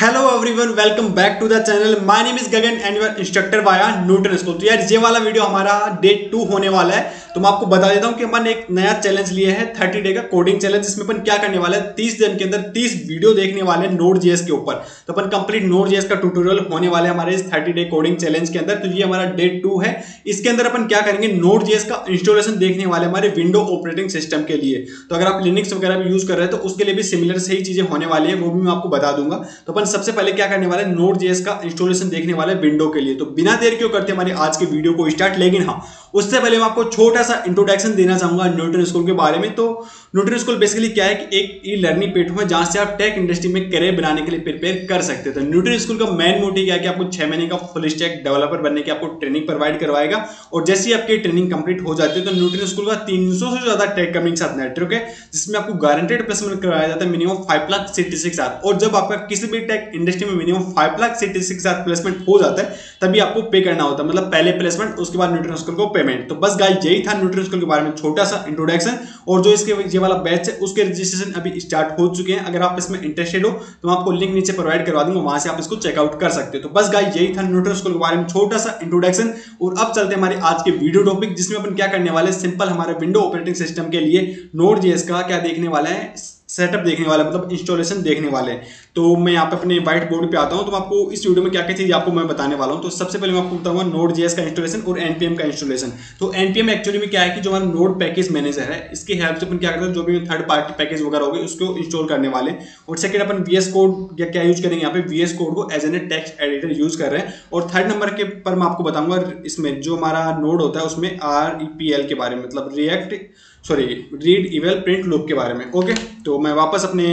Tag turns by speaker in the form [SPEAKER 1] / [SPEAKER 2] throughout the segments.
[SPEAKER 1] Hello everyone welcome back to the channel my name is Gagan and your instructor via Newton School तो यार, ये वाला video हमारा day to होने वाला है। तो मैं आपको बता देता हूँ कि अपन एक नया चैलेंज लिए हैं थर्टी डे का कोडिंग चैलेंज जिसमें अपन क्या करने वाले हैं? तीस दिन के अंदर तीस वीडियो देखने वाले हैं नोट जीएस के ऊपर। तो अपन कंप्लीट नोट जीएस का ट्यूटोरियल होने वाले हमारे इस थर्टी डे कोडिंग चैलेंज के अंदर। तो ये हमारा डे टू है। इसके अंदर अपन क्या करेंगे? नोट जीएस का इंस्टॉलेशन देखने वाले हमारे विंडो ऑपरेटिंग सिस्टम के लिए। तो अगर आप लिनिक्स वगैरह भी यूज़ कर रहे हैं तो उसके लिए भी सिमिलर सही चीज़ें होने वाली है, वो भी मैं आपको बता दूँगा। तो अपन सबसे पहले क्या करने वाले नोट जेएस का इंस्टॉलेशन देखने वाले विंडो के लिए। तो बिना देर क्यों करते हमारी आज के वीडियो को स्टार्ट लेकिन हाँ उससे पहले मैं आपको छोटा सा इंट्रोडक्शन देना चाहूँगा न्यूटन स्कूल के बारे में। तो न्यूटन स्कूल बेसिकली क्या है कि एक ई लर्निंग प्लेटफॉर्म है जहाँ से आप टेक इंडस्ट्री में करियर बनाने के लिए प्रिपेयर कर सकते तो न्यूटन स्कूल का मेन मोटिव क्या है कि आपको छह महीने का फुल स्टैक डेवलपर बनने की आपको ट्रेनिंग प्रोवाइड करवाएगा। और जैसे ही आपकी ट्रेनिंग कंप्लीट हो जाती है तो न्यूटन स्कूल का तीन सौ से ज़्यादा टेक कंपनी के साथ नेटवर्क है, जिसमें आपको गारंटेड प्लेसमेंट करवाया जाता है मिनिमम फाइव लाख सिटी के साथ और जब आपका किसी भी टेक इंडस्ट्री में मिनिमम फाइव लाख सिटी के साथ प्लेसमेंट हो जाता है, तभी आपको पे करना होता है। मतलब पहले प्लेसमेंट उसके बाद न्यूट्रन स्कूल को पेमेंट तो बस गाइस यही था न्यूट्रन स्कूल के बारे में छोटा सा इंट्रोडक्शन और जो इसके, ये वाला बैच है, उसके रजिस्ट्रेशन अभी स्टार्ट हो चुके हैं। अगर आप इसमें इंटरेस्टेड हो तो मैं आपको लिंक नीचे प्रोवाइड करवा दूँगा, वहाँ से आप इसको चेकआउट कर सकते हो। तो बस गाइस यही था न्यूट्रन स्कूल के बारे में छोटा सा इंट्रोडक्शन और अब चलते हमारे आज के वीडियो टॉपिक जिसमें अपन क्या करने वाले सिंपल हमारे विंडो ऑपरेटिंग सिस्टम के लिए नोट जेएस का क्या देखने वाला है। सेटअप देखने वाले मतलब इंस्टॉलेशन देखने वाले। हैं तो मैं यहाँ पे अपने व्हाइट बोर्ड पे आता हूँ तो आपको इस वीडियो में क्या क्या चीज़ आपको मैं बताने वाला हूँ। तो सबसे पहले मैं आपको बताऊँगा नोड जेएस का इंस्टॉलेशन और एनपीएम का इंस्टॉलेशन तो एनपीएम एक्चुअली में क्या है कि जो हमारा नोड पैकेज मैनेजर है, इसकी हेल्प से अपन क्या करते हैं, जो भी थर्ड पार्टी पैकेज वगैरह होगी, उसको इंस्टॉल करने वाले। और सेकंड अपन वीएस कोड या क्या यूज़ करेंगे, यहाँ पे वीएस कोड को as an a text editor use कर रहे हैं। और थर्ड नंबर के पर मैं आपको बताऊँगा, इसमें जो हमारा नोड होता है, उसमें आर के बारे में मतलब react sorry read eval print loop के बारे में ओके तो मैं वापस अपने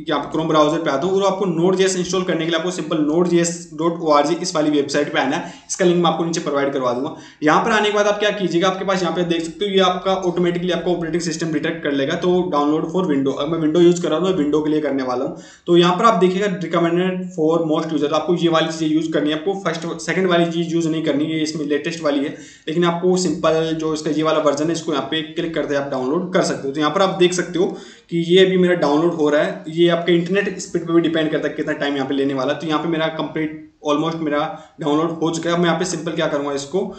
[SPEAKER 1] पर क्रोम ब्राउज़र पे आते हो और आपको नोट जेस इंस्टॉल करने के लिए आपको simple node JS dot O R G इस वाली वेबसाइट पे आना है। इसका लिंक मैं आपको नीचे प्रोवाइड करवा दूँगा। यहाँ पर आने के बाद आप क्या कीजिएगा, आपके पास यहाँ पे देख सकते हो, ये आपका ऑटोमेटिकली आपका ऑपरेटिंग सिस्टम डिटेक्ट कर लेगा तो डाउनलोड फॉर विंडो अगर मैं विंडो यूज़ कर रहा हूँ तो विंडो के लिए करने वाला हूँ। तो यहाँ पर आप देखिएगा रिकमेंडेड फॉर मोस्ट यूज़र आपको ये वाली चीज़ यूज़ करनी है, आपको फ़र्स्ट सेकंड वाली चीज़ यूज़ नहीं करनी है इसमें लेटेस्ट वाली है। लेकिन आपको सिंपल जो इसका ये वाला वर्जन है, इसको यहाँ पे क्लिक करते आप डाउनलोड कर सकते हो। तो यहाँ पर आप देख सकते हो कि ये अभी मेरा डाउनलोड हो रहा है। ये आपके इंटरनेट स्पीड पे भी डिपेंड करता है कितना टाइम यहाँ पे लेने वाला है। तो यहाँ पे मेरा कंप्लीट ऑलमोस्ट मेरा डाउनलोड हो चुका है। मैं यहाँ पे सिंपल क्या करूँगा इसको?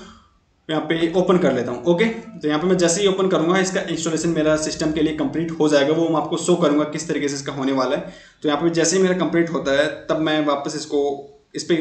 [SPEAKER 1] यहाँ पे ओपन कर लेता हूँ ओके तो यहाँ पे मैं जैसे ही ओपन करूँगा, इसका इंस्टॉलेशन मेरा सिस्टम के लिए कंप्लीट हो जाएगा। वो मैं आपको शो करूँगा किस तरीके से इसका होने वाला है। तो यहाँ पे जैसे ही मेरा कंप्लीट होता है, तब मैं वापस इसको, इस पर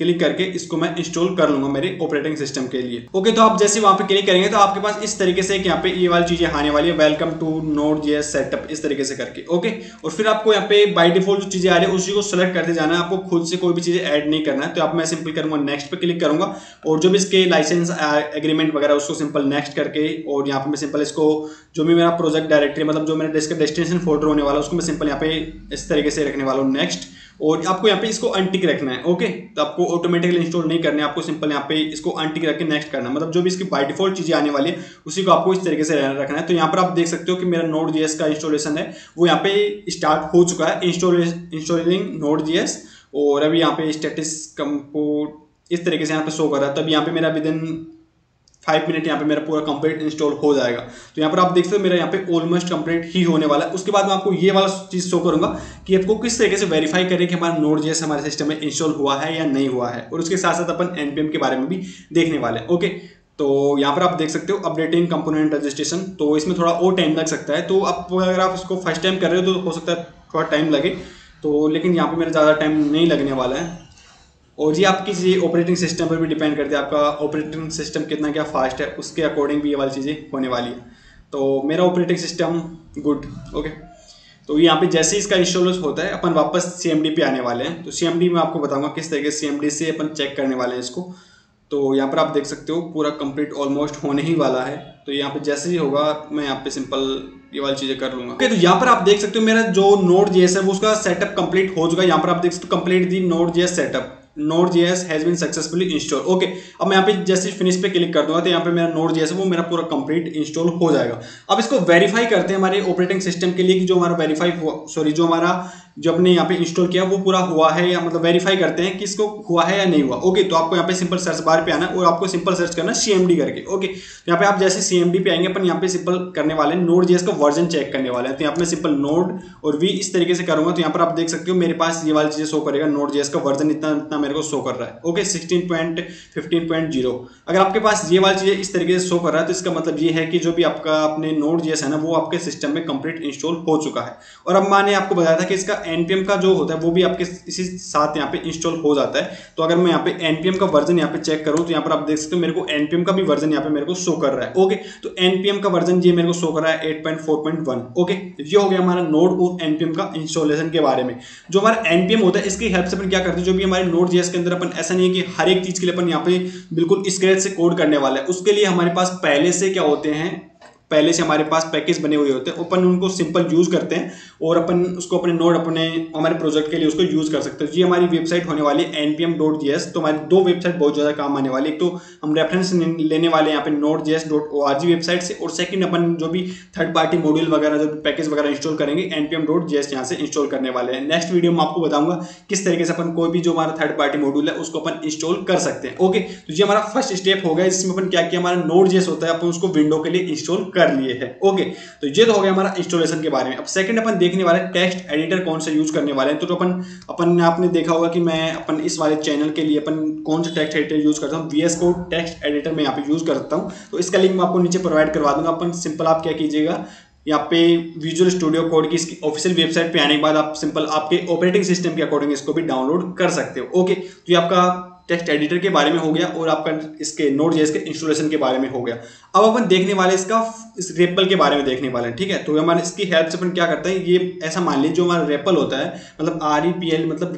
[SPEAKER 1] क्लिक करके इसको मैं इंस्टॉल कर लूँगा मेरे ऑपरेटिंग सिस्टम के लिए। ओके तो आप जैसे वहाँ पे क्लिक करेंगे तो आपके पास इस तरीके से यहाँ पे ये वाली चीज़ें आने वाली है। Welcome to node J setup इस तरीके से करके। ओके और फिर आपको यहाँ पे बाई डिफ़ॉल्ट जो चीज़ें आ रही है, उसी को सेलेक्ट करते जाना है। आपको खुद से कोई भी चीज़ें ऐड नहीं करना है। तो आप मैं सिंपल करूँगा नेक्स्ट पे क्लिक करूँगा। और जो भी इसके लाइसेंस एग्रीमेंट वगैरह, उसको सिंपल नेक्स्ट करके, और यहाँ पे मैं सिंपल इसको जो भी मेरा प्रोजेक्ट डायरेक्टरी मतलब जो मेरा डेस्टिनेशन फोल्डर होने वाला उसको मैं सिंपल यहाँ पे इस तरीके से रखने वाला हूँ। नेक्स्ट और आपको यहाँ पे इसको अनटिक रखना है ओके तो आपको ऑटोमेटिकली इंस्टॉल नहीं करना है, आपको सिंपल यहाँ पे इसको अनटिक रख के नेक्स्ट करना है। मतलब जो भी इसकी बाय डिफ़ॉल्ट चीज़ें आने वाली है, उसी को आपको इस तरीके से रखना है। तो यहाँ पर आप देख सकते हो कि मेरा नोट जीएस का इंस्टॉलेशन है, वो यहाँ पे स्टार्ट हो चुका है। इंस्टॉल इंस्टॉलिंग नोट जीएस और अभी यहाँ पे स्टेटस कंपोर्ट इस तरीके से यहाँ पे शो कर रहा है। तो अभी यहाँ पे मेरा विद इन फाइव मिनट यहाँ पे मेरा पूरा कंप्लीट इंस्टॉल हो जाएगा। तो यहाँ पर आप देख सकते हो मेरा यहाँ पे ऑलमोस्ट कंप्लीट ही होने वाला है। उसके बाद मैं आपको ये वाला चीज़ शो करूँगा कि आपको किस तरीके से वेरीफाई करें कि हमारा नोट जैसे हमारे सिस्टम में इंस्टॉल हुआ है या नहीं हुआ है। और उसके साथ साथ अपन एनपीएम के बारे में भी देखने वाले हैं। ओके तो यहाँ पर आप देख सकते हो अपडेटिंग कंपोनेंट रजिस्ट्रेशन तो इसमें थोड़ा और टाइम लग सकता है। तो आप अगर आप इसको फ़र्स्ट टाइम कर रहे हो तो हो सकता है थोड़ा टाइम लगे। तो लेकिन यहाँ पे मेरा ज़्यादा टाइम नहीं लगने वाला है। और जी आप किसी ऑपरेटिंग सिस्टम पर भी डिपेंड करती है आपका ऑपरेटिंग सिस्टम कितना क्या फास्ट है उसके अकॉर्डिंग भी ये वाली चीज़ें होने वाली है। तो मेरा ऑपरेटिंग सिस्टम गुड ओके तो यहाँ पे जैसे ही इसका इंस्टॉल होता है अपन वापस सी पे आने वाले हैं। तो सीएमडी में आपको बताऊँगा किस तरीके से सी से अपन चेक करने वाले हैं इसको। तो यहाँ पर आप देख सकते हो पूरा कंप्लीट ऑलमोस्ट होने ही वाला है। तो यहाँ पे जैसे ही होगा मैं यहाँ पे सिंपल ये वाली चीज़ें कर लूँगा। ओके okay, तो यहाँ पर आप देख सकते हो मेरा जो नोट जेएस है वो उसका सेटअप कंप्लीट हो चुका है। यहाँ पर आप देख सकते हो complete the node JS setup node JS has been successfully install okay अब मैं यहाँ पे जैसे फिनिश पे क्लिक कर दूँगा तो यहाँ पे मेरा नोट जेएस है, वो मेरा पूरा कंप्लीट इंस्टॉल हो जाएगा। अब इसको वेरीफाई करते हैं हमारे ऑपरेटिंग सिस्टम के लिए कि जो हमारा वेरीफाई हुआ सॉरी जो हमारा जो अपने यहाँ पे इंस्टॉल किया, वो पूरा हुआ है या मतलब वेरीफाई करते हैं कि इसको हुआ है या नहीं हुआ। ओके तो आपको यहाँ पे सिंपल सर्च बार पे आना और आपको सिंपल सर्च करना सी करके। ओके तो यहाँ पे आप जैसे सीएमडी पे आएँगे, अपन यहाँ पे सिंपल करने वाले हैं। नोड जेस का वर्जन चेक करने वाले हैं। तो यहाँ पे सिंपल नोड और वी इस तरीके से करूँगा। तो यहाँ पर आप देख सकते हो, मेरे पास ये वाली चीज़ें शो करेगा। नोड जेस का वर्जन इतना इतना मेरे को शो कर रहा है। Okay sixteen point fifteen point zero अगर आपके पास ये वाली चीज़ें इस तरीके से शो कर रहा है तो इसका मतलब ये है कि जो भी आपका अपने नोड जेस है ना, वो आपके सिस्टम में कंप्लीट इंस्टॉल हो चुका है। और अब मैंने आपको बताया था कि इसका एनपीएम का जो होता है, वो भी आपके इसी साथ यहाँ पे इंस्टॉल हो जाता है। तो अगर मैं यहाँ पे एनपीएम का वर्जन यहाँ पे चेक करूँ तो यहाँ पर आप देख सकते हो मेरे को एनपीएम का भी वर्जन यहाँ पे मेरे को शो कर रहा है। ओके तो एनपीएम का वर्जन ये मेरे को शो कर रहा है 8.4.1 ओके ये हो गया हमारा नोड और एनपीएम का इंस्टॉलेशन के बारे में। जो हमारा एनपीएम होता है, इसकी हेल्प से अपन क्या करते हैं? जो भी हमारे नोड जेएस के अंदर अपन, ऐसा नहीं है कि हर एक चीज़ के लिए अपन यहाँ पे बिल्कुल स्क्रेच से कोड करने वाला है। उसके लिए हमारे पास पहले से क्या होते हैं? पहले से हमारे पास पैकेज बने हुए होते हैं, अपन उनको सिंपल यूज़ करते हैं और अपन उसको अपने नोड अपने, हमारे प्रोजेक्ट के लिए उसको यूज़ कर सकते हैं। ये हमारी वेबसाइट होने वाली है एनपीएम डॉट जी एस तो हमारी दो वेबसाइट बहुत ज़्यादा काम आने वाली एक तो हम रेफरेंस लेने वाले हैं यहाँ पे node J S dot O R G website से और सेकंड अपन जो भी थर्ड पार्टी मॉड्यूल वगैरह, जो पैकेज वगैरह इंस्टॉल करेंगे एनपीएम डॉट जी एस यहाँ से इंस्टॉल करने वाले हैं। नेक्स्ट वीडियो में आपको बताऊँगा किस तरीके से अपन कोई भी जो हमारा थर्ड पार्टी मॉड्यूल है, उसको अपन इंस्टॉल कर सकते हैं। ओके तो ये हमारा फ़र्स्ट स्टेप हो गया। जिसमें अपन क्या किया, हमारा नोट जेस होता है, अपन उसको विंडो के लिए इंस्टॉल कर लिए है। ओके तो ये तो हो गया हमारा इंस्टॉलेशन के बारे में। अब सेकंड अपन देखने वाले टेक्स्ट एडिटर कौन सा यूज़ करने वाले हैं। तो, तो अपन अपन आपने देखा होगा कि मैं अपन इस वाले चैनल के लिए अपन कौन सा टेक्स्ट एडिटर यूज़ करता हूँ। V S code text editor में यहाँ पे यूज़ करता हूँ। तो इसका लिंक मैं आपको नीचे प्रोवाइड करवा दूँगा। अपन सिंपल आप क्या कीजिएगा यहाँ पे विजुअल स्टूडियो कोड की इसकी ऑफिशियल वेबसाइट पे आने के बाद आप सिंपल आपके ऑपरेटिंग सिस्टम के अकॉर्डिंग इसको भी डाउनलोड कर सकते हो। ओके तो ये आपका टेक्स्ट एडिटर के बारे में हो गया और आपका इसके नोट जेस के इंस्टॉलेशन के बारे में हो गया। अब अपन देखने वाले इसका, इस रेपल के बारे में देखने वाले हैं, ठीक है? तो हमारे, इसकी हेल्प से अपन क्या करते हैं, ये ऐसा मान लीजिए जो हमारा रेपल होता है मतलब आर ई पी एल मतलब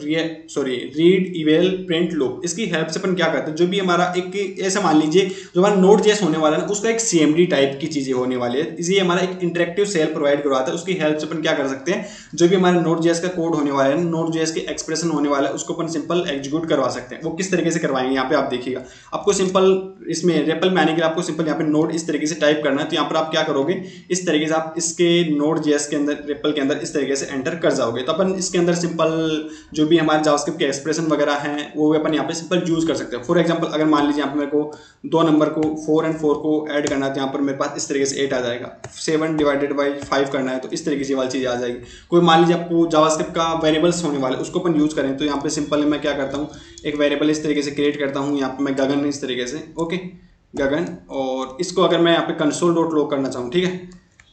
[SPEAKER 1] sorry read eval print loop इसकी हेल्प से अपन क्या करते हैं, जो भी हमारा एक, ऐसा मान लीजिए, जो हमारा नोट जेस होने वाला है उसका एक सी एम डी टाइप की चीज़ें होने वाली है। इसलिए हमारा एक इंटरेक्टिव सेल प्रोवाइड करवाता है, उसकी हेल्प से अपन क्या कर सकते हैं, जो भी हमारे नोट जेस का कोड होने वाला है नोट जेस के एक्सप्रेशन होने वाला है, उसको अपन सिंपल एग्जीक्यूट करवा सकते हैं। वो किस से करवाएँगे, यहाँ पे आप देखिएगा। आपको सिंपल इसमें रेपल में आने के लिए आपको सिंपल यहाँ पे नोट इस तरीके से टाइप करना है तो यहाँ पर आप क्या करोगे, इस तरीके से आप इसके नोट जेएस के अंदर रेपल के अंदर इस तरीके से एंटर कर जाओगे। तो अपन इसके अंदर सिंपल जो भी हमारे जावास्क्रिप्ट के एक्सप्रेशन वगैरह हैं, वो भी अपन यहाँ पे सिंपल यूज़ कर सकते हैं। फॉर एग्ज़ाम्पल अगर मान लीजिए यहाँ पे मेरे को दो नंबर को फोर एंड फोर को ऐड करना है तो यहाँ पर मेरे पास इस तरीके से एट आ जाएगा। सेवन डिवाइडेड बाई फाइव करना है तो इस तरीके से वाली चीज़ आ जाएगी। कोई मान लीजिए आपको जावास्क्रिप्ट का वेरिएबल्स होने वाले, उसको अपन यूज़ करें तो यहाँ पे सिंपल मैं क्या करता हूँ एक वेरिएबल इस तरीके से क्रिएट करता हूँ, यहाँ पर मैं गगन इस तरीके से ओके गगन, और इसको अगर मैं यहाँ पे कंसोल डॉट लॉग करना चाहूँ, ठीक है?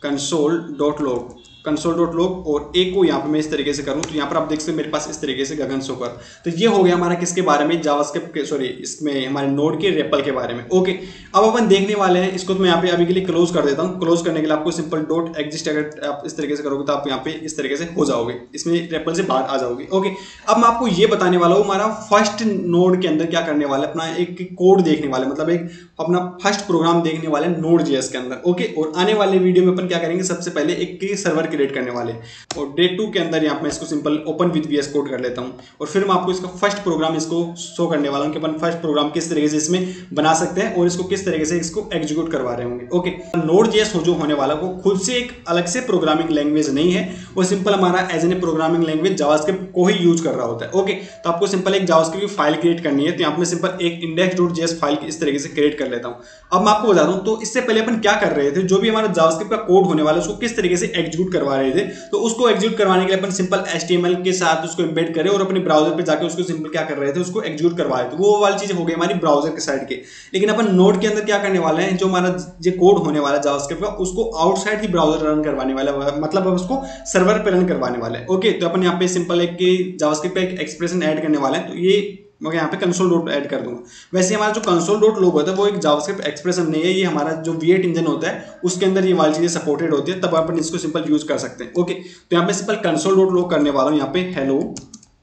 [SPEAKER 1] Console dot log console dot log और एक को यहाँ पे मैं इस तरीके से करूँ तो यहाँ पर आप देख सकते मेरे पास इस तरीके से गगन सोकर तो ये हो गया हमारा किसके बारे में? जावास्क्रिप्ट के सॉरी इसमें हमारे नोड के रेपल के बारे में। ओके अब अपन देखने वाले हैं, इसको तो मैं यहाँ पे अभी के लिए क्लोज कर देता हूँ। क्लोज करने के लिए आपको सिंपल डॉट एग्जिस्ट अगर आप इस तरीके से करोगे तो आप यहाँ पे इस तरीके से हो जाओगे। इसमें रेपल से बाहर आ जाओगे। ओके अब मैं आपको ये बताने वाला हूँ, हमारा फ़र्स्ट नोड के अंदर क्या करने वाला अपना एक कोड देखने वाले मतलब एक अपना फ़र्स्ट प्रोग्राम देखने वाले नोड जेएस के अंदर। ओके और आने वाले वीडियो में अपन क्या करेंगे? सबसे पहले एक सर्वर क्रिएट करने वाले। और डे टू के अंदर यहाँ मैं इसको simple open with V code कर लेता हूँ। और फिर मैं आपको इसका फ़र्स्ट प्रोग्राम इसको शो करने वाला हूँ कि अपन फ़र्स्ट प्रोग्राम किस तरीके से इसमें बना सकते हैं और इसको किस तरीके से इसको एग्जीक्यूट करवा रहे होंगे। ओके नोड जेस हो जो होने वाला वो खुद से एक अलग से प्रोग्रामिंग लैंग्वेज नहीं है। वो सिंपल हमारा as an a programming language JavaScript को ही यूज़ कर रहा होता है। ओके तो आपको सिंपल एक जावास्क्रिप्ट की फ़ाइल क्रिएट करनी है। तो यहाँ पर सिंपल एक इंडेक्स डॉट जेस फ़ाइल इस तरीके से क्रिएट कर लेता हूँ। अब मैं आपको बता दूँ तो इससे पहले अपन क्या कर रहे थे? जो भी हमारा जावास्क्रिप्ट का कोड होने वाला है, उसको किस तरीके से एग्जीक्यूट करवा रहे थे तो उसको एग्जीक्यूट करवाने के लिए अपन सिंपल एच के साथ उसको इम्बेड करें और अपने ब्राउज़र पे जाकर उसको सिंपल क्या कर रहे थे, उसको एग्जीक्यूट करवा रहे थे। वो वाली चीज़ हो गई हमारी ब्राउज़र के साइड के। लेकिन अपन नोट के अंदर क्या करने वाले हैं, जो हमारा जो कोड होने वाला है जावास्क्रिप्ट का, उसको आउटसाइड ही ब्राउज़र रन करवाने वाला मतलब अब उसको सर्वर पे रन करवाने वाले हैं। ओके तो अपन यहाँ पे सिंपल एक जावास्क्रिप्ट पे एक एक्सप्रेशन ऐड करने वाले हैं। तो ये मैं यहाँ पे कंसोल डॉट ऐड कर दूँगा। वैसे हमारा जो कंसोल डॉट लोग होता है वो एक जावास्क्रिप्ट एक्सप्रेशन नहीं है, ये हमारा जो वी एट इंजन होता है, उसके अंदर ये वाली चीज़ें सपोर्टेड होती है, तब अपन इसको सिंपल यूज़ कर सकते हैं। ओके तो यहाँ पे सिंपल कंसोल डॉट लोग करने वाला हूँ, यहाँ पे हेलो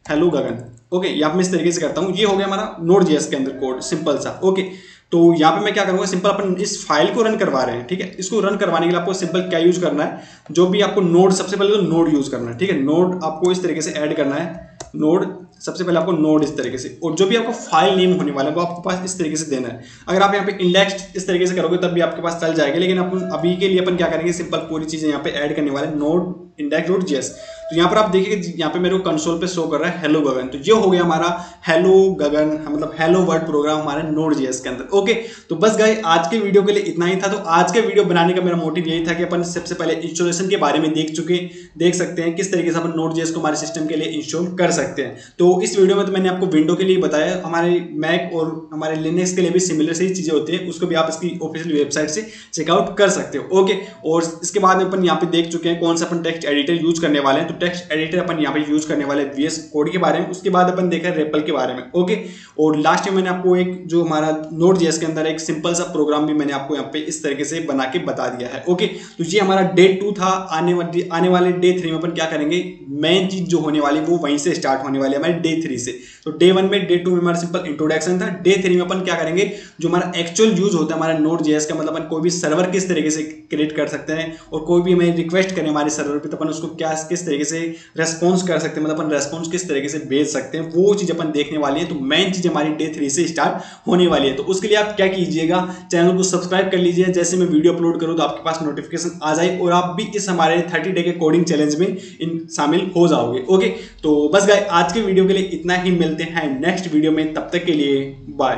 [SPEAKER 1] हेलो गगन। ओके यहाँ पे इस तरीके से करता हूँ, ये हो गया हमारा नोट जीएस के अंदर कोड सिंपल सा। ओके तो यहाँ पे मैं क्या करूँगा सिंपल अपन इस फ़ाइल को रन करवा रहे हैं, ठीक है? इसको रन करवाने के लिए आपको सिंपल क्या यूज़ करना है, जो भी आपको नोड सबसे पहले तो नोड यूज़ करना है, ठीक है? नोड आपको इस तरीके से ऐड करना है नोड सबसे पहले आपको नोड इस तरीके से, और जो भी आपको फ़ाइल नेम होने वाला है, वो आपके पास इस तरीके से देना है। अगर आप यहाँ पे इंडेक्स इस तरीके से करोगे, तब भी आपके पास चल जाएगा, लेकिन अपन अभी के लिए अपन क्या करेंगे सिंपल पूरी चीज़ें यहाँ पे ऐड करने वाले नोड इंडेक्स डॉट जी तो यहाँ पर आप देखिए यहाँ पे मेरे को कंसोल पे शो कर रहा है हेलो गगन तो ये हो गया हमारा हेलो गगन मतलब हेलो वर्ड प्रोग्राम हमारे नोट जीएस के अंदर। ओके तो बस गए आज के वीडियो के लिए इतना ही था। तो आज के वीडियो बनाने का मेरा मोटिव यही था कि अपन सबसे पहले इंस्टॉलेशन के बारे में देख चुके, देख सकते हैं किस तरीके से अपन नोट जीएस को हमारे सिस्टम के लिए इंस्टॉल कर सकते हैं। तो इस वीडियो में तो मैंने आपको विंडो के लिए बताया, हमारे मैक और हमारे लिनक्स के लिए भी सिमिलर सही चीज़ें होती हैं, उसको भी आप इसकी ऑफिशियल वेबसाइट से चेकआउट कर सकते हो। ओके और इसके बाद अपन यहाँ पे देख चुके हैं कौन सा अपन टेक्स्ट एडिटर यूज़ करने वाले हैं। तो टेक्स्ट एडिटर अपन यहाँ पे यूज़ करने वाले वीएस कोड के बारे में, उसके बाद अपन देखा रेपल के बारे में ओके और लास्ट में मैंने आपको एक जो हमारा नोट जेएस के अंदर एक सिंपल सा प्रोग्राम भी मैंने आपको यहाँ पे इस तरीके से बना के बता दिया है ओके तो ये हमारा डे टू था, आने वाले आने वाले डे थ्री में अपन क्या करेंगे? मेन चीज़ जो होने वाली, वो वहीं से स्टार्ट होने वाली है हमारे डे थ्री से। तो डे वन में डे टू में हमारा सिंपल इंट्रोडक्शन था। डे थ्री में अपन क्या करेंगे? जो हमारा एक्चुअल यूज़ होता है, हमारा नोट जेएस का मतलब अपन कोई भी सर्वर किस तरीके से क्रिएट कर सकते हैं और कोई भी हमें रिक्वेस्ट करें हमारे सर्वर पर तो अपन उसको क्या, किस तरीके से रेस्पॉन्स कर सकते हैं मतलब अपन रेस्पॉन्स किस तरीके से भेज सकते हैं, वो चीज़ अपन देखने वाली है। तो मेन चीज़ हमारी डे थ्री से स्टार्ट होने वाली है। तो उसके लिए आप क्या कीजिएगा चैनल को सब्सक्राइब कर लीजिए। जैसे मैं वीडियो अपलोड करूँ तो आपके पास नोटिफिकेशन आ जाए और आप भी इस हमारे थर्टी डे के कोडिंग चैलेंज में इन शामिल हो जाओगे। ओके तो बस गाय आज के वीडियो के लिए इतना ही। मिलते हैं नेक्स्ट वीडियो में। तब तक के लिए बाय